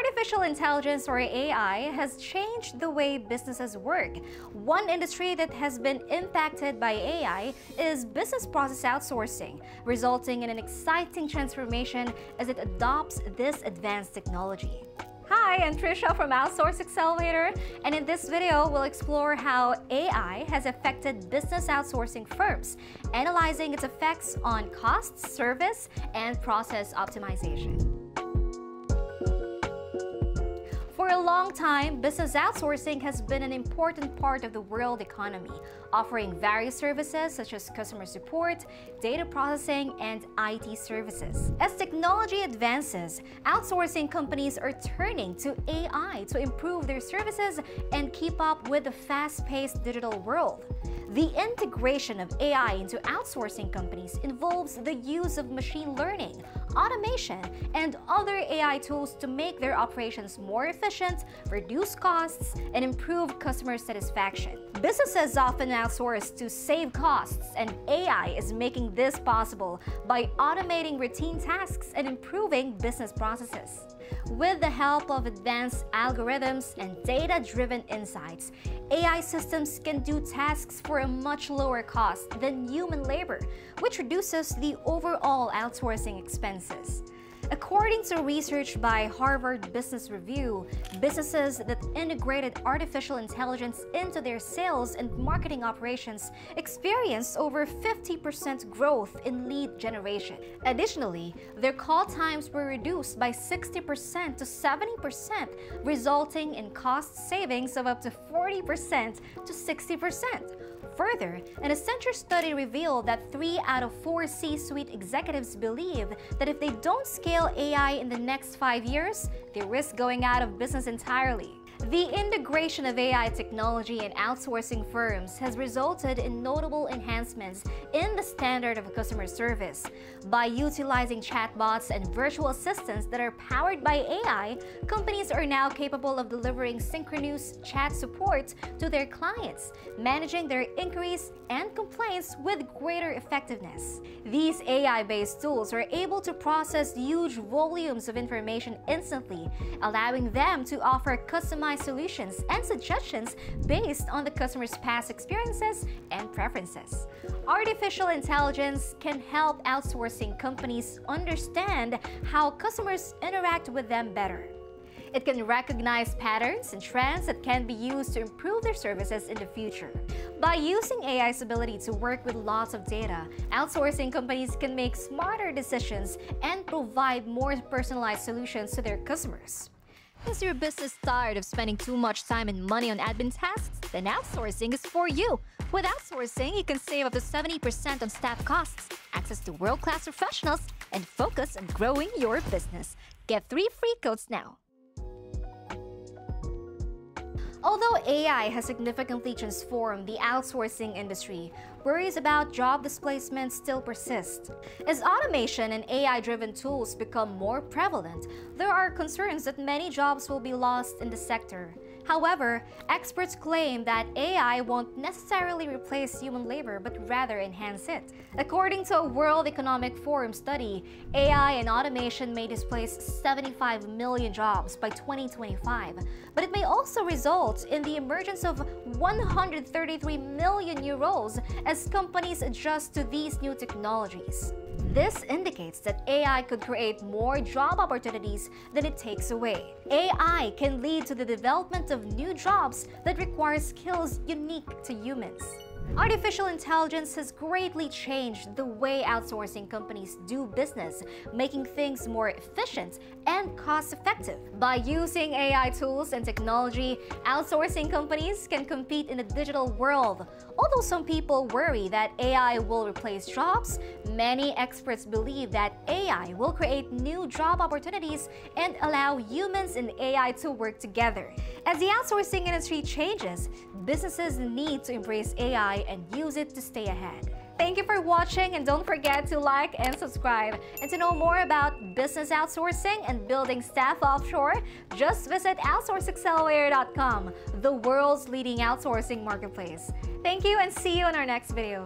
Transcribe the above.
Artificial intelligence or AI has changed the way businesses work. One industry that has been impacted by AI is business process outsourcing, resulting in an exciting transformation as it adopts this advanced technology. Hi, I'm Trisha from Outsource Accelerator, and in this video, we'll explore how AI has affected business outsourcing firms, analyzing its effects on cost, service, and process optimization. For a long time, business outsourcing has been an important part of the world economy, offering various services such as customer support, data processing, and IT services. As technology advances, outsourcing companies are turning to AI to improve their services and keep up with the fast-paced digital world. The integration of AI into outsourcing companies involves the use of machine learning, automation, and other AI tools to make their operations more efficient, reduce costs, and improve customer satisfaction. Businesses often outsource to save costs, and AI is making this possible by automating routine tasks and improving business processes. With the help of advanced algorithms and data-driven insights, AI systems can do tasks for a much lower cost than human labor, which reduces the overall outsourcing expenses. According to research by Harvard Business Review, businesses that integrated artificial intelligence into their sales and marketing operations experienced over 50% growth in lead generation. Additionally, their call times were reduced by 60% to 70%, resulting in cost savings of up to 40% to 60%. Further, an Accenture study revealed that three out of four C-suite executives believe that if they don't scale AI in the next five years, they risk going out of business entirely. The integration of AI technology in outsourcing firms has resulted in notable enhancements in the standard of customer service. By utilizing chatbots and virtual assistants that are powered by AI, companies are now capable of delivering synchronous chat support to their clients, managing their inquiries and complaints with greater effectiveness. These AI-based tools are able to process huge volumes of information instantly, allowing them to offer customized solutions and suggestions based on the customer's past experiences and preferences. Artificial intelligence can help outsourcing companies understand how customers interact with them better. It can recognize patterns and trends that can be used to improve their services in the future. By using AI's ability to work with lots of data, outsourcing companies can make smarter decisions and provide more personalized solutions to their customers. Is your business tired of spending too much time and money on admin tasks? Then outsourcing is for you. With outsourcing, you can save up to 70% on staff costs, access to world-class professionals, and focus on growing your business. Get three free codes now. Although AI has significantly transformed the outsourcing industry, worries about job displacement still persist. As automation and AI-driven tools become more prevalent, there are concerns that many jobs will be lost in the sector. However, experts claim that AI won't necessarily replace human labor but rather enhance it. According to a World Economic Forum study, AI and automation may displace 75 million jobs by 2025, but it may also result in the emergence of 133 million new roles as companies adjust to these new technologies. This indicates that AI could create more job opportunities than it takes away. AI can lead to the development of new jobs that require skills unique to humans. Artificial intelligence has greatly changed the way outsourcing companies do business, making things more efficient and cost-effective. By using AI tools and technology, outsourcing companies can compete in the digital world. Although some people worry that AI will replace jobs, many experts believe that AI will create new job opportunities and allow humans and AI to work together. As the outsourcing industry changes, businesses need to embrace AI and use it to stay ahead. Thank you for watching and don't forget to like and subscribe. And to know more about business outsourcing and building staff offshore, just visit OutsourceAccelerator.com, the world's leading outsourcing marketplace. Thank you and see you in our next video.